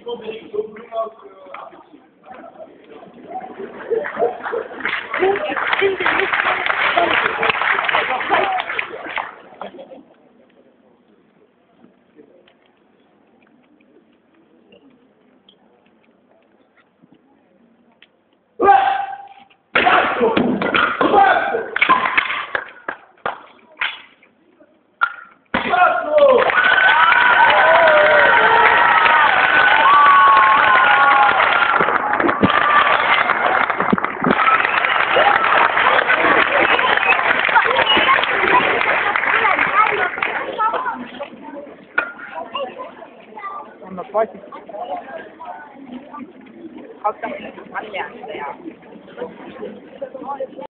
이거들이 조금하고 아버지. mà có chứ không chắc ăn nhà